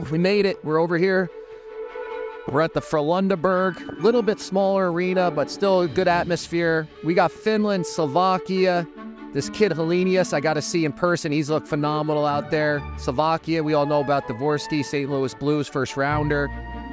we go. We made it. We're over here. We're at the Frölundaborg, little bit smaller arena, but still a good atmosphere. We got Finland, Slovakia. This kid Helenius, I got to see in person. He's looked phenomenal out there. Slovakia, we all know about Dvorsky, St. Louis Blues first rounder.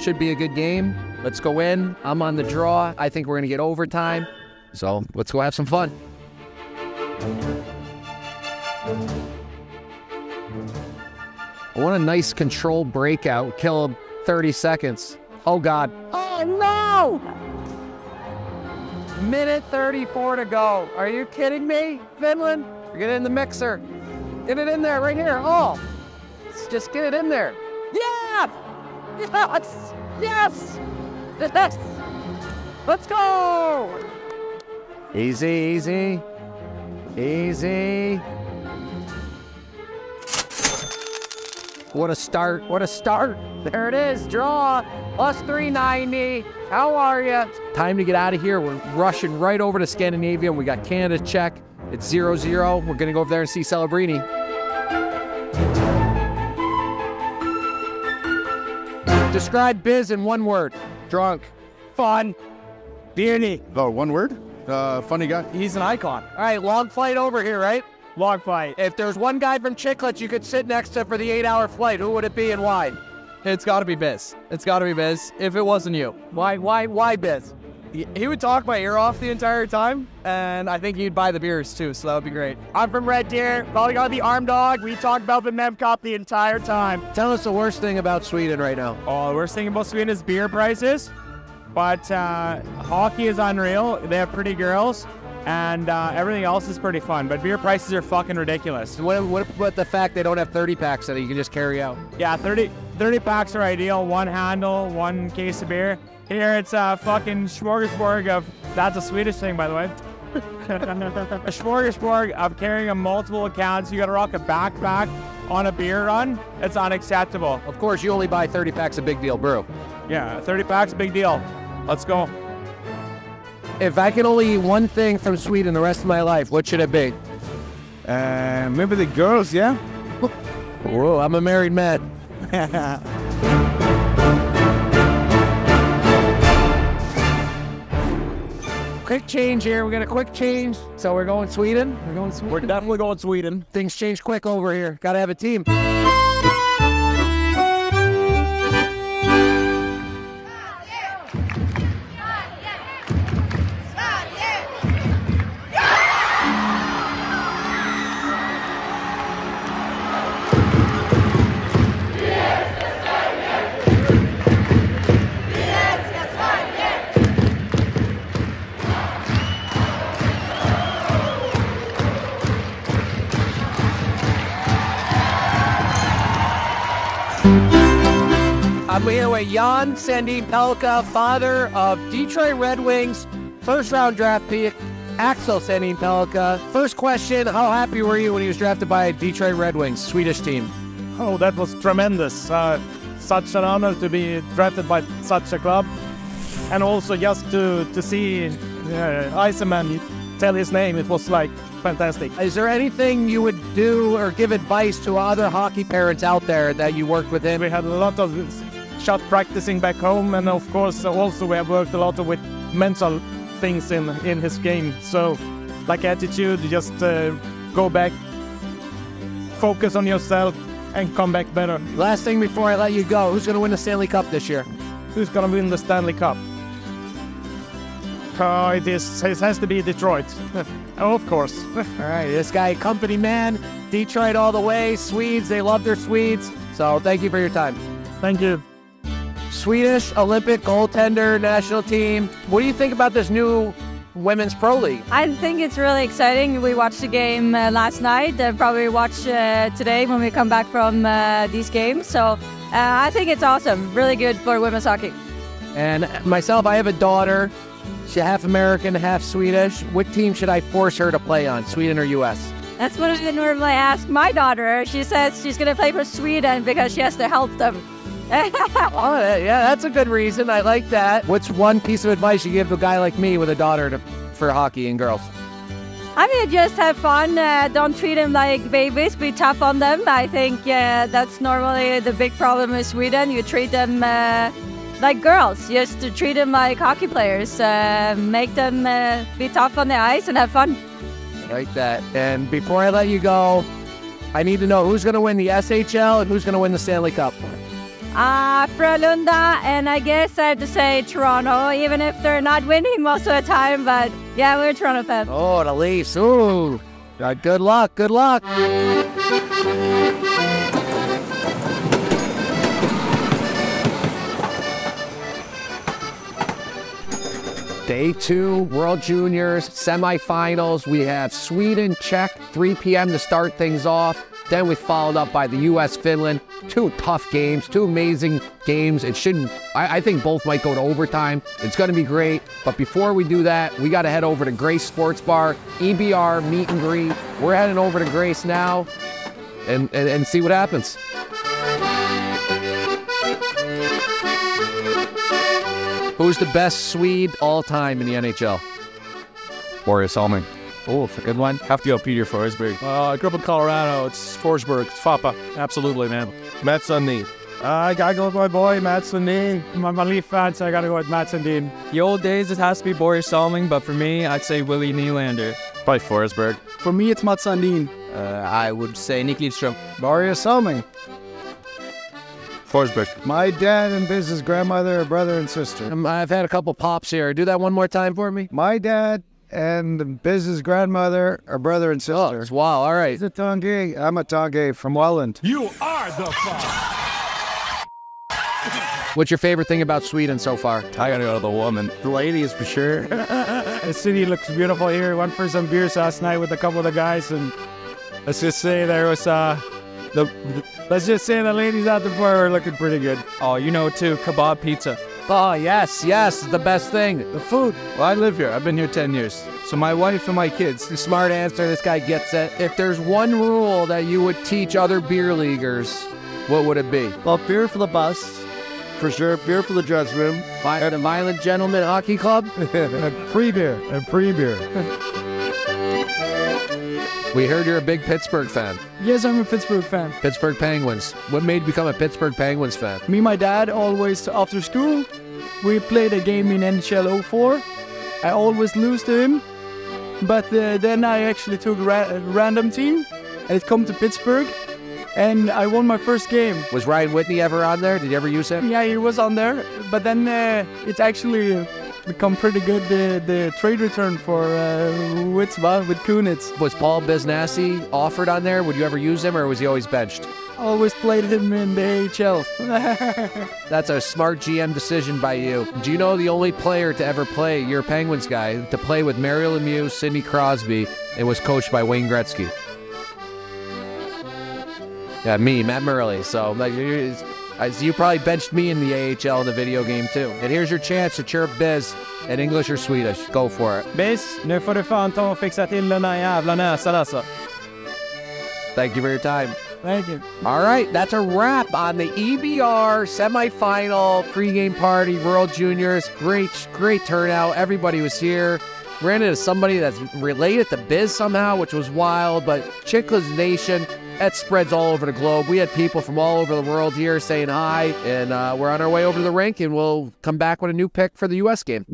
Should be a good game. Let's go in. I'm on the draw. I think we're going to get overtime. So let's go have some fun. I want a nice controlled breakout. Kill him 30 seconds. Oh, God. Oh, no! Minute 34 to go. Are you kidding me? Finland? Get it in the mixer. Get it in there right here. Oh, let's just get it in there. Yeah! Yes! Yes! Yes! Let's go! Easy, easy. Easy. What a start. What a start. There it is. Draw. Plus 390. How are you? Time to get out of here. We're rushing right over to Scandinavium. We got Canada Czech. It's 0 0. We're going to go over there and see Celebrini. Describe Biz in one word. Drunk. Fun. Beauty. Oh, one word? Uh, funny guy. He's an icon. All right, long flight over here, right? Long fight. If there's one guy from Chiclets you could sit next to for the eight hour flight, who would it be and why? It's got to be Biz. It's got to be Biz. If it wasn't you, Why, why, why Biz? he, he would talk my ear off the entire time, and I think he'd buy the beers too. So that would be great. I'm from Red Deer. Probably got the Arm Dog. We talked about the Mem Cup the entire time. Tell us the worst thing about Sweden right now. Oh, the worst thing about Sweden is beer prices, but uh, hockey is unreal. They have pretty girls, and uh, everything else is pretty fun. But beer prices are fucking ridiculous. What, what about the fact they don't have 30 packs that you can just carry out? Yeah, 30, 30 packs are ideal. One handle, one case of beer. Here it's a fucking smorgasbord of. That's a Swedish thing, by the way. a smorgasbord of carrying a multiple accounts. You got to rock a backpack on a beer run. It's unacceptable. Of course, you only buy 30 packs of Big Deal Brew. Yeah, 30 packs, big deal. Let's go. If I can only eat one thing from Sweden the rest of my life, what should it be? Uh, maybe the girls, yeah? Whoa, I'm a married man. quick change here. We got a quick change. So we're going Sweden. We're going Sweden. We're definitely going Sweden. Things change quick over here. Got to have a team. I'm here with Jan Sandin Pellikka, father of Detroit Red Wings, first round draft pick, Axel Sandin Pellikka. First question How happy were you when he was drafted by Detroit Red Wings, Swedish team? Oh, that was tremendous. Uh, such an honor to be drafted by such a club. And also just to, to see uh, Yzerman tell his name, it was like fantastic. Is there anything you would do or give advice to other hockey parents out there that you worked with him? We had a lot of shot practicing back home, and of course, also we have worked a lot with mental things in, in his game. So, like attitude, just uh, go back, focus on yourself, and come back better. Last thing before I let you go, who's going to win the Stanley Cup this year? Who's gonna win the Stanley Cup? Uh, it is. It has to be Detroit. oh, of course. All right, this guy, company man, Detroit all the way. Swedes, they love their Swedes. So thank you for your time. Thank you. Swedish Olympic goaltender national team. What do you think about this new women's pro league? I think it's really exciting. We watched the game uh, last night. Uh, probably watch uh, today when we come back from uh, these games. So uh, I think it's awesome. Really good for women's hockey. And myself, I have a daughter. She's half American, half Swedish. What team should I force her to play on, Sweden or U.S.? That's what I normally ask my daughter. She says she's going to play for Sweden because she has to help them. Oh, yeah, that's a good reason. I like that. What's one piece of advice you give to a guy like me with a daughter to, for hockey and girls? I mean, just have fun. Uh, don't treat them like babies. Be tough on them. I think uh, that's normally the big problem in Sweden. You treat them uh, like girls. Just to treat them like hockey players. Uh, make them uh, be tough on the ice and have fun. I Like that. And before I let you go, I need to know who's going to win the SHL and who's going to win the Stanley Cup. Uh, Frölunda, and I guess I have to say Toronto, even if they're not winning most of the time. But yeah, we're Toronto fans. Oh, the Leafs. Ooh. Uh, good luck. Good luck. Day two, World Juniors semifinals. We have Sweden, Czech, 3 p.m. to start things off. Then we followed up by the U.S. Finland. Two tough games, two amazing games. It shouldn't, I, I think both might go to overtime. It's going to be great. But before we do that, we got to head over to Grace Sports Bar, EBR meet and greet. We're heading over to Grace now and, and, and see what happens. Who's the best Swede all time in the NHL? Börje Salming. Oh, it's a good one. Have to go Peter Forsberg. Uh, I grew up in Colorado. It's Forsberg. It's Foppa. Absolutely, man. Matt Sundin. Uh, I gotta go with my boy, Matt Sundin. I'm a Leaf fan, so I gotta go with Matt Sundin. The old days, it has to be Börje Salming, but for me, I'd say Willie Nylander. Probably Forsberg. For me, it's Mats Sundin. Uh, I would say Nick Lidström. Börje Salming. Forsberg. My dad and Biz's grandmother are brother and sister. Um, I've had a couple pops here. Do that one more time for me. My dad and Biz's grandmother are brother and Oh, sister. it's wow. All right. He's a Tongue. I'm a Tongue from Welland. You are the father. What's your favorite thing about Sweden so far? I gotta go to the woman. The ladies for sure. The city looks beautiful here. Went for some beers last night with a couple of the guys, and let's just say there was uh, the, the let's just say the ladies out the bar were looking pretty good. Oh, you know too, kebab pizza. Oh, yes, yes, the best thing. the food. Well, I live here. I've been here 10 years. So my wife and my kids. Smart answer. This guy gets it. If there's one rule that you would teach other beer leaguers, what would it be? Well, beer for the bus, for sure. Beer for the dressing room. Vi- the Violent Gentleman Hockey Club? Free beer. And free beer. We heard you're a big Pittsburgh fan. Yes, I'm a Pittsburgh fan. Pittsburgh Penguins. What made you become a Pittsburgh Penguins fan? Me and my dad always, after school, we played a game in NHL 04. I always lose to him. But uh, then I actually took ra- a random team and it come to Pittsburgh and I won my first game. Was Ryan Whitney ever on there? Did you ever use him? Yeah, he was on there, but then uh, it's actually become pretty good the, the trade return for uh, Witzba with Kunitz. Was Paul Biznasty offered on there? Would you ever use him or was he always benched? Always played him in the AHL. That's a smart GM decision by you. Do you know the only player to ever play, your Penguins guy, to play with Mario Lemieux, Sidney Crosby, and was coached by Wayne Gretzky? Yeah, me, Matt Murley. So like, you you probably benched me in the AHL in the video game too. And here's your chance to chirp Biz in English or Swedish. Go for it. Biz, nu får du fan ta och fixa till den där jävla näsan alltså. Thank you for your time. Thank you. All right, that's a wrap on the EBR semifinal pregame party, World Juniors. Great, great turnout. Everybody was here. Ran into somebody that's related to Biz somehow, which was wild. But Chiclets Nation, that spreads all over the globe. We had people from all over the world here saying hi, and uh, we're on our way over to the rink, and we'll come back with a new pick for the U.S. game.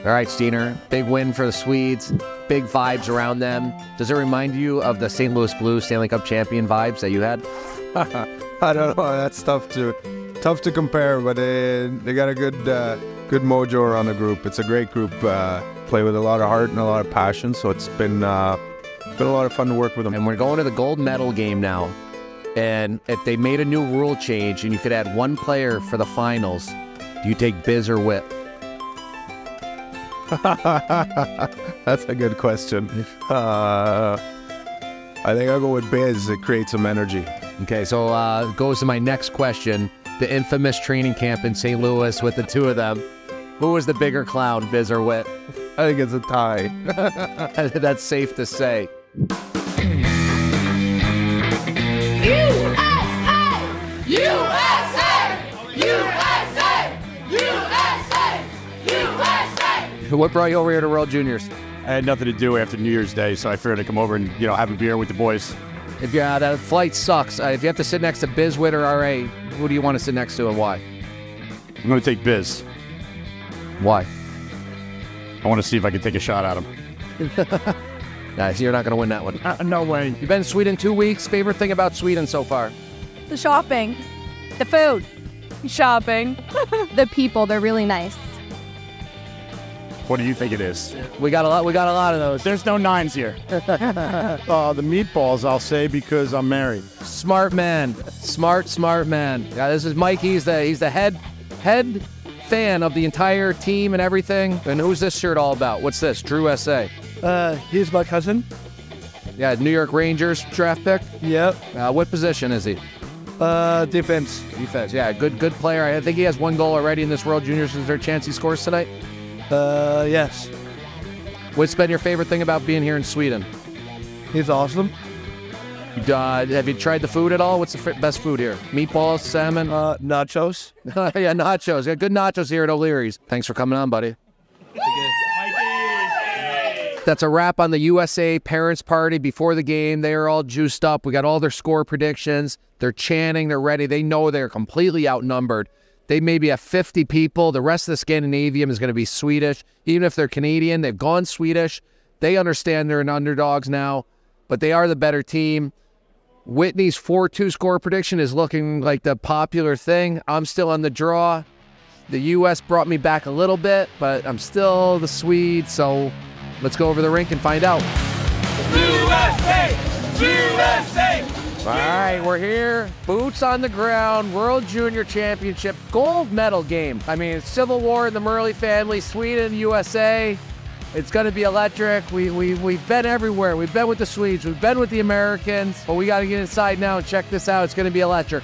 All right, Steiner, big win for the Swedes. Big vibes around them. Does it remind you of the St. Louis Blues Stanley Cup champion vibes that you had? I don't know. That's tough to tough to compare, but uh, they got a good uh, good mojo around the group. It's a great group. Uh, play with a lot of heart and a lot of passion. So it's been uh, been a lot of fun to work with them. And we're going to the gold medal game now. And if they made a new rule change and you could add one player for the finals, do you take Biz or Whit? That's a good question. Uh, I think I'll go with Biz. It creates some energy. Okay, so uh, goes to my next question. The infamous training camp in St. Louis with the two of them. Who was the bigger clown, Biz or Whit? I think it's a tie. That's safe to say. USA! USA! USA! USA! USA! What brought you over here to World Juniors? I had nothing to do after New Year's Day, so I figured I'd come over and you know have a beer with the boys. If you, uh, that flight sucks, uh, if you have to sit next to Bizwit or RA, who do you want to sit next to and why? I'm going to take Biz. Why? I want to see if I can take a shot at him. Nice, you're not going to win that one. Uh, no way. You've been in Sweden two weeks. Favorite thing about Sweden so far? The shopping, the food, shopping. The people, they're really nice. What do you think it is? We got a lot. We got a lot of those. There's no nines here. Uh, the meatballs, I'll say, because I'm married. Smart man, smart, smart man. Yeah, this is Mike. He's the he's the head head fan of the entire team and everything. And who's this shirt all about? What's this? Drew SA. Uh, he's my cousin. Yeah, New York Rangers draft pick. Yep. Uh, what position is he? Uh, defense. Defense. Yeah, good good player. I think he has one goal already in this World Juniors. Is there a chance he scores tonight? Uh, yes. What's been your favorite thing about being here in Sweden? He's awesome. Uh, have you tried the food at all? What's the f- best food here? Meatballs, salmon? Uh, nachos. yeah, nachos. Got good nachos here at O'Leary's. Thanks for coming on, buddy. That's a wrap on the USA Parents Party before the game. They are all juiced up. We got all their score predictions. They're chanting. They're ready. They know they're completely outnumbered. They maybe have 50 people. The rest of the Scandinavium is going to be Swedish. Even if they're Canadian, they've gone Swedish. They understand they're an underdogs now, but they are the better team. Whitney's 4 2 score prediction is looking like the popular thing. I'm still on the draw. The U.S. brought me back a little bit, but I'm still the Swede, so let's go over the rink and find out. USA! USA! All right, we're here. Boots on the ground, World Junior Championship, gold medal game. I mean, Civil War in the Murley family, Sweden, USA. It's going to be electric. We, we, we've been everywhere. We've been with the Swedes, we've been with the Americans, but we got to get inside now and check this out. It's going to be electric.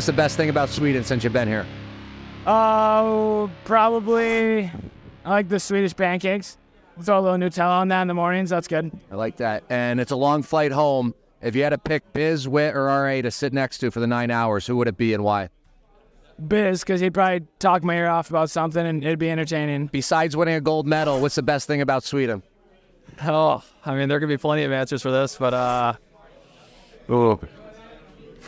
What's the best thing about Sweden since you've been here? Oh, probably I like the Swedish pancakes. Throw a little Nutella on that in the mornings. That's good. I like that. And it's a long flight home. If you had to pick Biz, Whit, or RA to sit next to for the nine hours, who would it be and why? Biz, because he'd probably talk my ear off about something and it'd be entertaining. Besides winning a gold medal, what's the best thing about Sweden? Oh, I mean, there could be plenty of answers for this, but uh, ooh, for,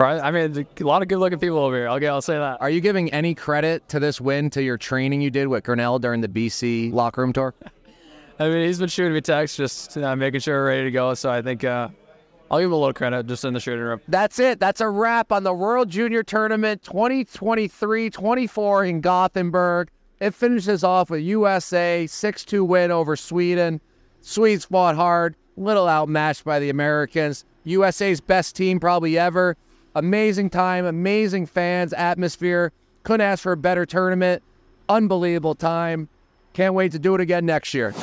I mean, a lot of good-looking people over here. Okay, I'll say that. Are you giving any credit to this win to your training you did with Grinnell during the BC locker room tour? I mean, he's been shooting me texts, just uh, making sure we're ready to go. So I think uh, I'll give him a little credit just in the shooting room. That's it. That's a wrap on the World Junior Tournament 2023-24 in Gothenburg. It finishes off with USA 6-2 win over Sweden. Swedes fought hard, little outmatched by the Americans. USA's best team probably ever. Amazing time, amazing fans, atmosphere. Couldn't ask for a better tournament. Unbelievable time. Can't wait to do it again next year.